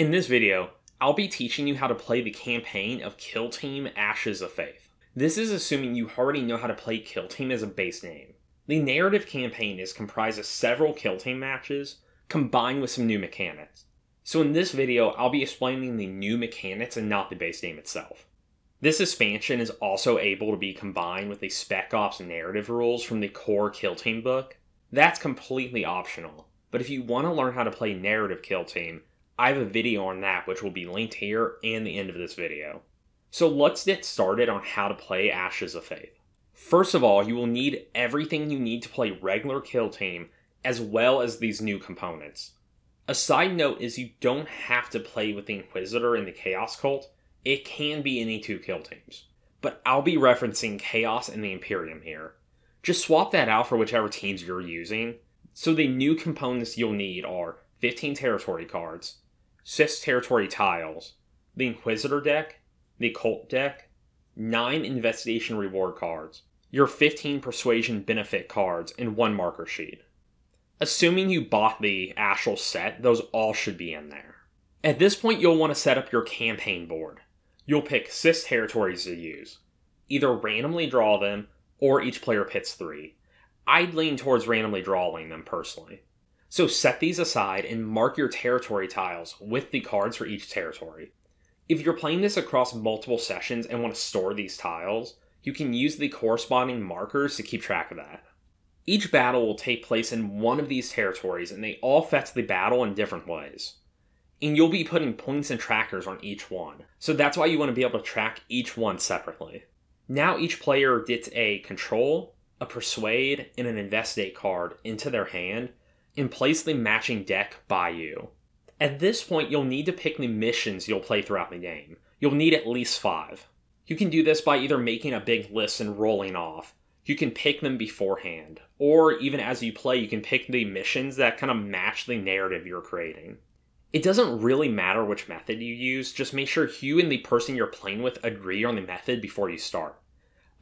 In this video, I'll be teaching you how to play the campaign of Kill Team Ashes of Faith. This is assuming you already know how to play Kill Team as a base name. The narrative campaign is comprised of several Kill Team matches, combined with some new mechanics. So in this video, I'll be explaining the new mechanics and not the base name itself. This expansion is also able to be combined with the Spec Ops narrative rules from the core Kill Team book. That's completely optional, but if you want to learn how to play narrative Kill Team, I have a video on that which will be linked here and the end of this video. So let's get started on how to play Ashes of Faith. First of all, you will need everything you need to play regular Kill Team as well as these new components. A side note is you don't have to play with the Inquisitor and the Chaos Cult, it can be any two kill teams. But I'll be referencing Chaos and the Imperium here. Just swap that out for whichever teams you're using. So the new components you'll need are 15 territory cards, 6 territory tiles, the Inquisitor deck, the Cult deck, 9 investigation reward cards, your 15 persuasion benefit cards, and 1 marker sheet. Assuming you bought the actual set, those all should be in there. At this point, you'll want to set up your campaign board. You'll pick six territories to use. Either randomly draw them, or each player picks three. I'd lean towards randomly drawing them personally. So set these aside and mark your territory tiles with the cards for each territory. If you're playing this across multiple sessions and want to store these tiles, you can use the corresponding markers to keep track of that. Each battle will take place in one of these territories and they all affect the battle in different ways. And you'll be putting points and trackers on each one. So that's why you want to be able to track each one separately. Now each player gets a control, a persuade, and an investigate card into their hand and place the matching deck by you. At this point, you'll need to pick the missions you'll play throughout the game. You'll need at least five. You can do this by either making a big list and rolling off. You can pick them beforehand, or even as you play, you can pick the missions that kind of match the narrative you're creating. It doesn't really matter which method you use, just make sure you and the person you're playing with agree on the method before you start.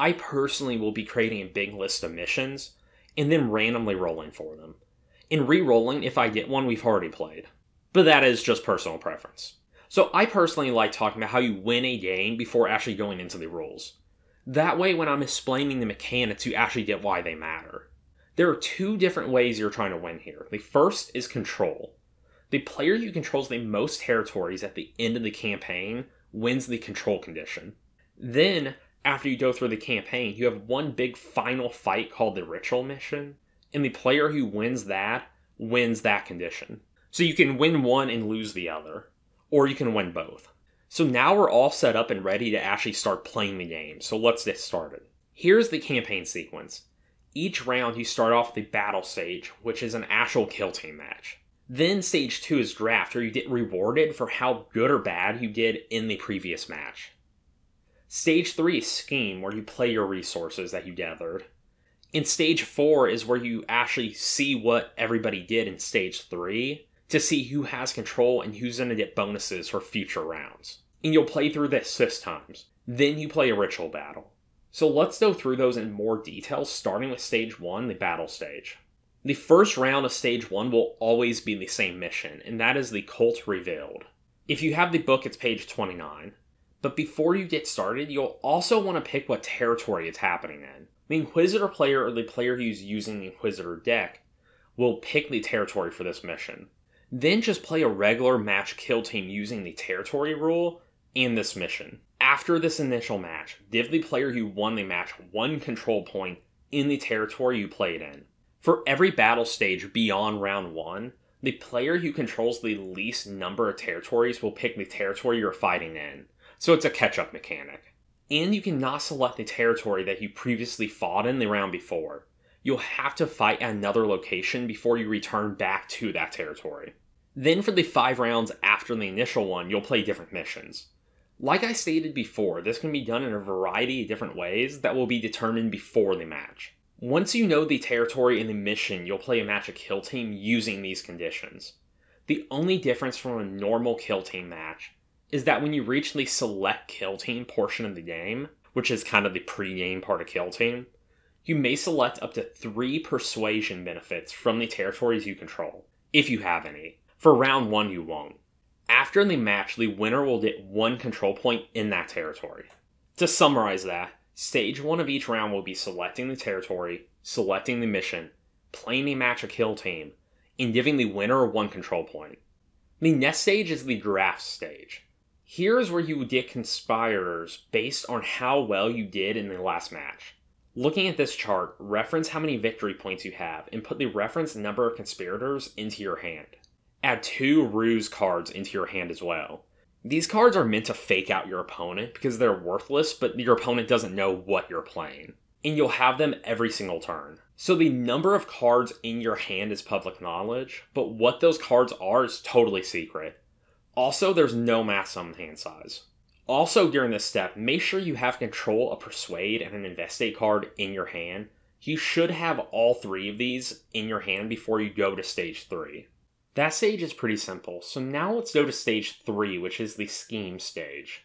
I personally will be creating a big list of missions and then randomly rolling for them. In re rolling, if I get one we've already played. But that is just personal preference. So I personally like talking about how you win a game before actually going into the rules. That way, when I'm explaining the mechanics, you actually get why they matter. There are two different ways you're trying to win here. The first is control. The player who controls the most territories at the end of the campaign wins the control condition. Then, after you go through the campaign, you have one big final fight called the ritual mission, and the player who wins that wins that condition. So you can win one and lose the other, or you can win both. So now we're all set up and ready to actually start playing the game, so let's get started. Here's the campaign sequence. Each round you start off the battle stage, which is an actual kill team match. Then stage two is draft, where you get rewarded for how good or bad you did in the previous match. Stage three is scheme, where you play your resources that you gathered. And stage four is where you actually see what everybody did in stage three to see who has control and who's going to get bonuses for future rounds. And you'll play through this six times. Then you play a ritual battle. So let's go through those in more detail, starting with stage one, the battle stage. The first round of stage one will always be the same mission, and that is the cult revealed. If you have the book, it's page 29. But before you get started, you'll also want to pick what territory it's happening in. The Inquisitor player or the player who's using the Inquisitor deck will pick the territory for this mission. Then just play a regular match kill team using the territory rule and this mission. After this initial match, give the player who won the match one control point in the territory you played in. For every battle stage beyond round 1, the player who controls the least number of territories will pick the territory you're fighting in, so it's a catch up mechanic. And you cannot select the territory that you previously fought in the round before. You'll have to fight at another location before you return back to that territory. Then, for the five rounds after the initial one, you'll play different missions. Like I stated before, this can be done in a variety of different ways that will be determined before the match. Once you know the territory and the mission, you'll play a match of kill team using these conditions. The only difference from a normal kill team match is that when you reach the select kill team portion of the game, which is kind of the pre-game part of kill team, you may select up to three persuasion benefits from the territories you control, if you have any. For round one, you won't. After the match, the winner will get one control point in that territory. To summarize that, stage one of each round will be selecting the territory, selecting the mission, playing a match a kill team, and giving the winner one control point. The next stage is the draft stage. Here is where you would get conspirators based on how well you did in the last match. Looking at this chart, reference how many victory points you have and put the reference number of conspirators into your hand. Add two ruse cards into your hand as well. These cards are meant to fake out your opponent because they're worthless, but your opponent doesn't know what you're playing. And you'll have them every single turn. So the number of cards in your hand is public knowledge, but what those cards are is totally secret. Also, there's no maximum hand size. Also, during this step, make sure you have control, a persuade, and an investigate card in your hand. You should have all three of these in your hand before you go to stage 3. That stage is pretty simple, so now let's go to stage 3, which is the scheme stage.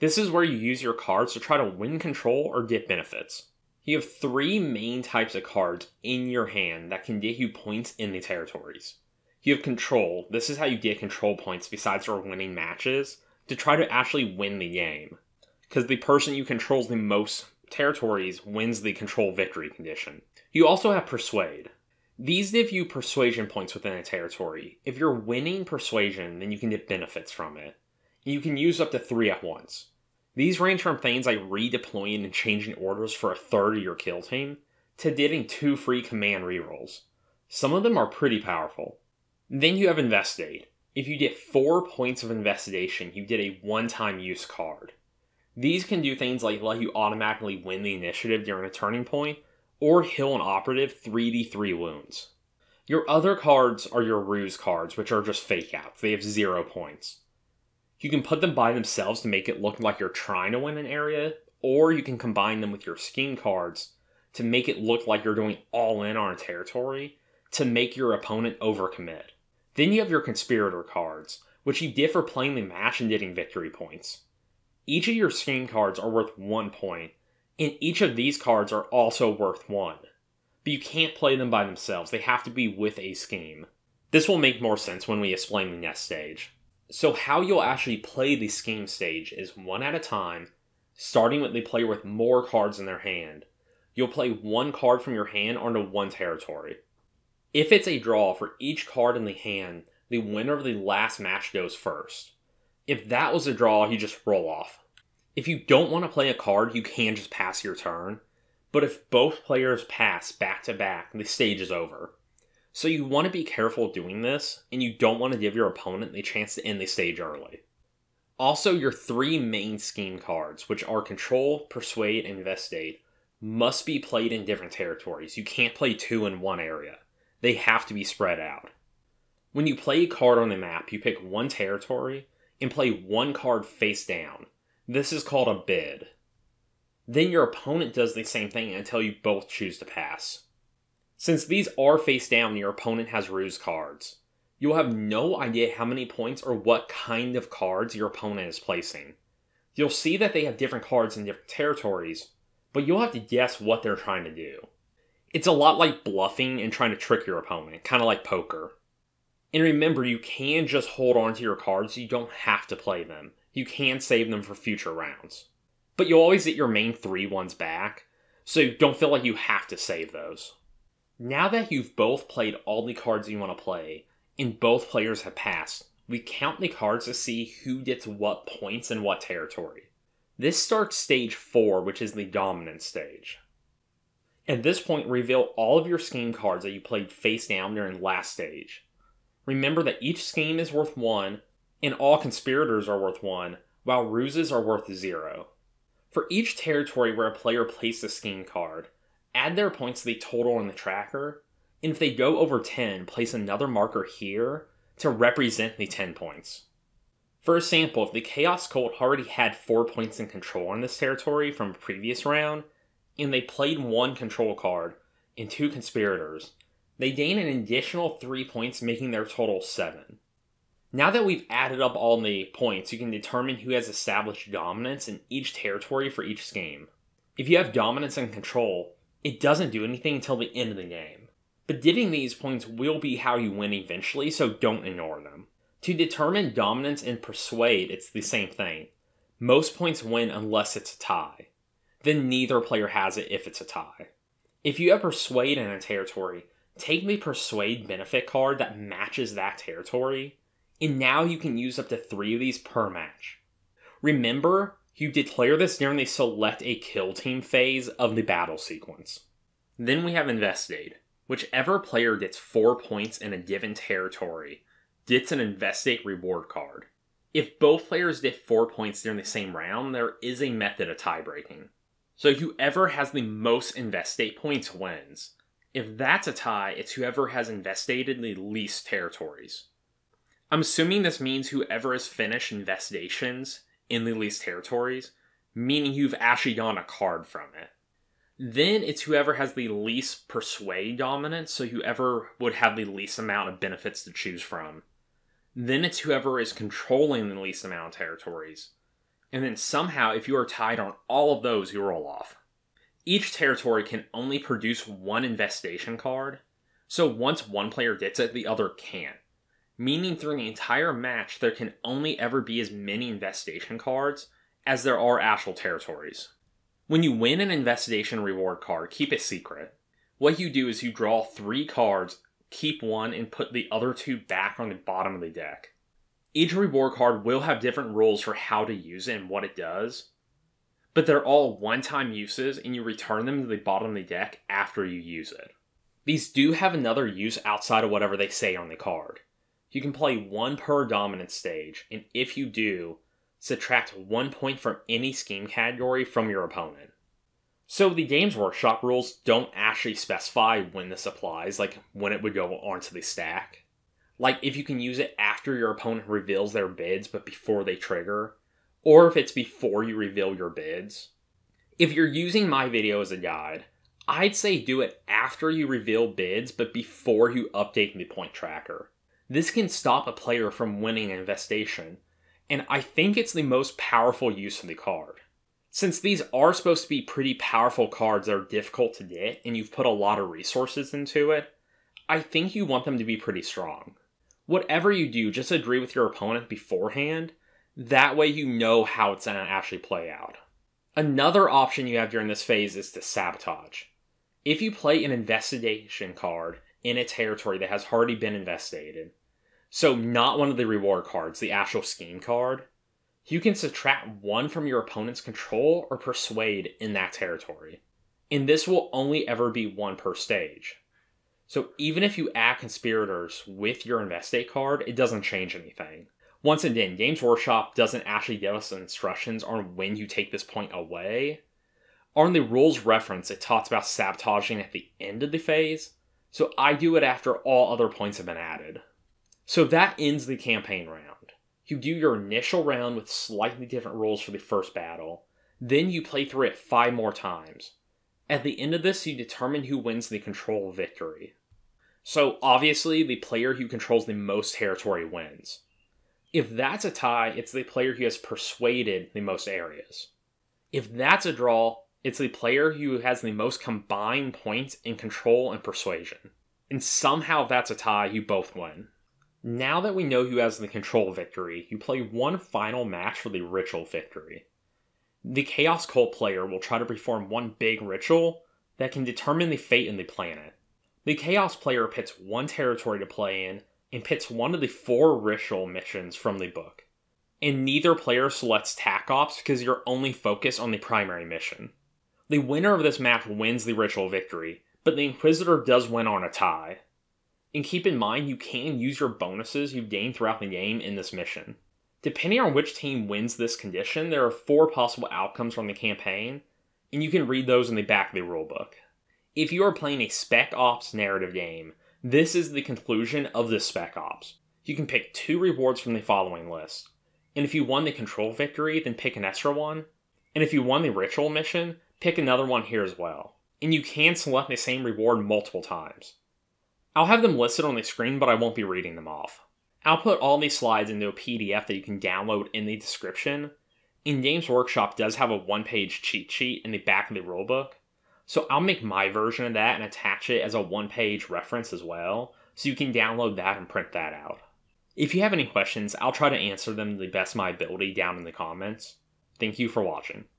This is where you use your cards to try to win control or get benefits. You have three main types of cards in your hand that can get you points in the territories. You have control, this is how you get control points besides your winning matches, to try to actually win the game. Because the person you controls the most territories wins the control victory condition. You also have persuade. These give you persuasion points within a territory. If you're winning persuasion, then you can get benefits from it. You can use up to three at once. These range from things like redeploying and changing orders for a third of your kill team to getting two free command rerolls. Some of them are pretty powerful. Then you have Investigate. If you get four points of investigation, you get a one time use card. These can do things like let you automatically win the initiative during a turning point, or heal an operative 3d3 wounds. Your other cards are your ruse cards, which are just fake outs. They have zero points. You can put them by themselves to make it look like you're trying to win an area, or you can combine them with your scheme cards to make it look like you're doing all in on a territory to make your opponent overcommit. Then you have your conspirator cards, which you get for playing the match and getting victory points. Each of your scheme cards are worth one point, and each of these cards are also worth one. But you can't play them by themselves, they have to be with a scheme. This will make more sense when we explain the next stage. So, how you'll actually play the scheme stage is one at a time, starting with the player with more cards in their hand. You'll play one card from your hand onto one territory. If it's a draw for each card in the hand, the winner of the last match goes first. If that was a draw, you just roll off. If you don't want to play a card, you can just pass your turn. But if both players pass back to back, the stage is over. So you want to be careful doing this, and you don't want to give your opponent the chance to end the stage early. Also, your three main scheme cards, which are Control, Persuade, and Investigate, must be played in different territories. You can't play two in one area, they have to be spread out. When you play a card on the map, you pick one territory and play one card face down. This is called a bid. Then your opponent does the same thing until you both choose to pass. Since these are face down, your opponent has ruse cards. You'll have no idea how many points or what kind of cards your opponent is placing. You'll see that they have different cards in different territories, but you'll have to guess what they're trying to do. It's a lot like bluffing and trying to trick your opponent, kind of like poker. And remember, you can just hold on to your cards, you don't have to play them. You can save them for future rounds. But you'll always get your main three ones back, so don't feel like you have to save those. Now that you've both played all the cards you want to play, and both players have passed, we count the cards to see who gets what points in what territory. This starts stage 4, which is the dominant stage. At this point, reveal all of your scheme cards that you played face down during last stage. Remember that each scheme is worth 1, and all conspirators are worth 1, while ruses are worth 0. For each territory where a player placed a scheme card, add their points to the total in the tracker, and if they go over 10, place another marker here to represent the 10 points. For example, if the Chaos Cult already had 4 points in control in this territory from a previous round, and they played one control card and two conspirators, they gain an additional 3 points, making their total 7. Now that we've added up all the points, you can determine who has established dominance in each territory for each scheme. If you have dominance and control, it doesn't do anything until the end of the game. But getting these points will be how you win eventually, so don't ignore them. To determine dominance and Persuade, it's the same thing. Most points win unless it's a tie. Then neither player has it if it's a tie. If you have Persuade in a territory, take the Persuade benefit card that matches that territory, and now you can use up to three of these per match. Remember, you declare this during the select a kill team phase of the battle sequence. Then we have Investate. Whichever player gets 4 points in a given territory gets an Investate reward card. If both players get 4 points during the same round, there is a method of tiebreaking. So whoever has the most Investate points wins. If that's a tie, it's whoever has investated the least territories. I'm assuming this means whoever has finished investigations in the least territories, meaning you've actually gotten a card from it. Then it's whoever has the least persuade dominance, so whoever would have the least amount of benefits to choose from. Then it's whoever is controlling the least amount of territories. And then somehow, if you are tied on all of those, you roll off. Each territory can only produce one investigation card, so once one player gets it, the other can't. Meaning through the entire match, there can only ever be as many investigation cards as there are actual territories. When you win an investigation reward card, keep it secret. What you do is you draw three cards, keep one, and put the other two back on the bottom of the deck. Each reward card will have different rules for how to use it and what it does, but they're all one time uses and you return them to the bottom of the deck after you use it. These do have another use outside of whatever they say on the card. You can play one per dominant stage, and if you do, subtract one point from any scheme category from your opponent. So the Games Workshop rules don't actually specify when this applies, like when it would go onto the stack. Like if you can use it after your opponent reveals their bids but before they trigger, or if it's before you reveal your bids. If you're using my video as a guide, I'd say do it after you reveal bids but before you update the point tracker. This can stop a player from winning an investation, and I think it's the most powerful use of the card. Since these are supposed to be pretty powerful cards that are difficult to get, and you've put a lot of resources into it, I think you want them to be pretty strong. Whatever you do, just agree with your opponent beforehand, that way you know how it's going to actually play out. Another option you have during this phase is to sabotage. If you play an investigation card in a territory that has already been investigated, so, not one of the reward cards, the actual scheme card. You can subtract one from your opponent's control or persuade in that territory. And this will only ever be one per stage. So, even if you add conspirators with your investate card, it doesn't change anything. Once again, Games Workshop doesn't actually give us instructions on when you take this point away. On the rules reference, it talks about sabotaging at the end of the phase, so I do it after all other points have been added. So that ends the campaign round. You do your initial round with slightly different rules for the first battle, then you play through it five more times. At the end of this, you determine who wins the control victory. So, obviously, the player who controls the most territory wins. If that's a tie, it's the player who has persuaded the most areas. If that's a draw, it's the player who has the most combined points in control and persuasion. And somehow that's a tie, you both win. Now that we know who has the control victory, you play one final match for the ritual victory. The Chaos Cult player will try to perform one big ritual that can determine the fate of the planet. The Chaos player pits one territory to play in and pits one of the four ritual missions from the book. And neither player selects TAC Ops because you're only focused on the primary mission. The winner of this match wins the ritual victory, but the Inquisitor does win on a tie. And keep in mind, you can use your bonuses you gain throughout the game in this mission. Depending on which team wins this condition, there are four possible outcomes from the campaign, and you can read those in the back of the rulebook. If you are playing a Spec Ops narrative game, this is the conclusion of the Spec Ops. You can pick two rewards from the following list. And if you won the control victory, then pick an extra one. And if you won the ritual mission, pick another one here as well. And you can select the same reward multiple times. I'll have them listed on the screen, but I won't be reading them off. I'll put all these slides into a PDF that you can download in the description. In Games Workshop does have a one-page cheat sheet in the back of the rulebook, so I'll make my version of that and attach it as a one-page reference as well, so you can download that and print that out. If you have any questions, I'll try to answer them to the best of my ability down in the comments. Thank you for watching.